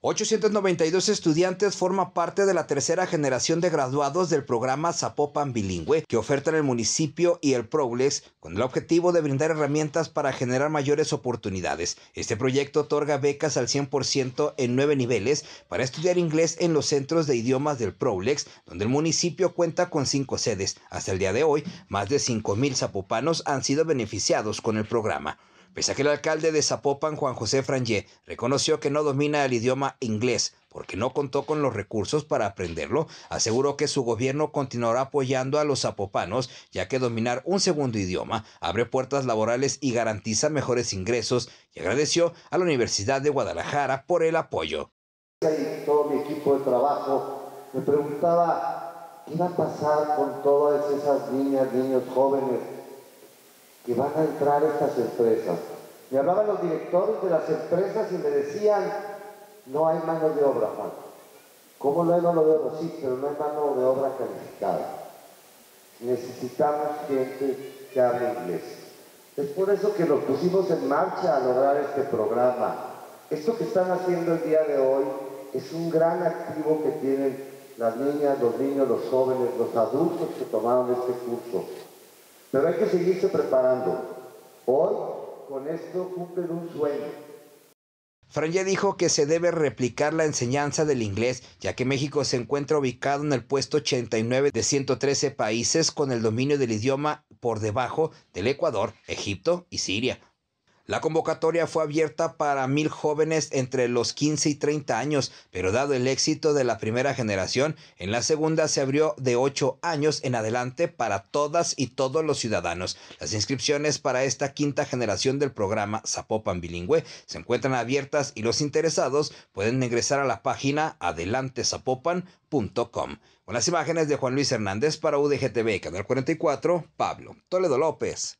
892 estudiantes forman parte de la tercera generación de graduados del programa Zapopan Bilingüe que ofertan el municipio y el Prolex con el objetivo de brindar herramientas para generar mayores oportunidades. Este proyecto otorga becas al 100% en nueve niveles para estudiar inglés en los centros de idiomas del Prolex, donde el municipio cuenta con cinco sedes. Hasta el día de hoy, más de 5.000 zapopanos han sido beneficiados con el programa. Pese a que el alcalde de Zapopan, Juan José Frangé, reconoció que no domina el idioma inglés porque no contó con los recursos para aprenderlo, aseguró que su gobierno continuará apoyando a los zapopanos, ya que dominar un segundo idioma abre puertas laborales y garantiza mejores ingresos, y agradeció a la Universidad de Guadalajara por el apoyo. todo mi equipo de trabajo me preguntaba qué iba a pasar con todas esas niñas, niños jóvenes que van a entrar estas empresas. Me hablaban los directores de las empresas y me decían, no hay mano de obra, Juan. ¿Cómo no hay mano de obra? Sí, pero no hay mano de obra calificada. Necesitamos gente que hable inglés. Es por eso que nos pusimos en marcha a lograr este programa. Esto que están haciendo el día de hoy es un gran activo que tienen las niñas, los niños, los jóvenes, los adultos que tomaron este curso. Pero hay que seguirse preparando. Hoy, con esto, cumplen un sueño. Franje dijo que se debe replicar la enseñanza del inglés, ya que México se encuentra ubicado en el puesto 89 de 113 países con el dominio del idioma por debajo del Ecuador, Egipto y Siria. La convocatoria fue abierta para mil jóvenes entre los 15 y 30 años, pero dado el éxito de la primera generación, en la segunda se abrió de 8 años en adelante para todas y todos los ciudadanos. Las inscripciones para esta quinta generación del programa Zapopan Bilingüe se encuentran abiertas y los interesados pueden ingresar a la página adelantezapopan.com. Con las imágenes de Juan Luis Hernández para UDGTV, Canal 44, Pablo Toledo López.